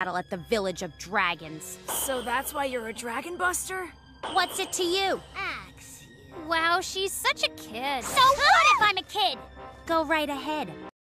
battle at the Village of Dragons. So that's why you're a dragon buster? What's it to you? Axe. Wow, she's such a kid. So what if I'm a kid? Go right ahead.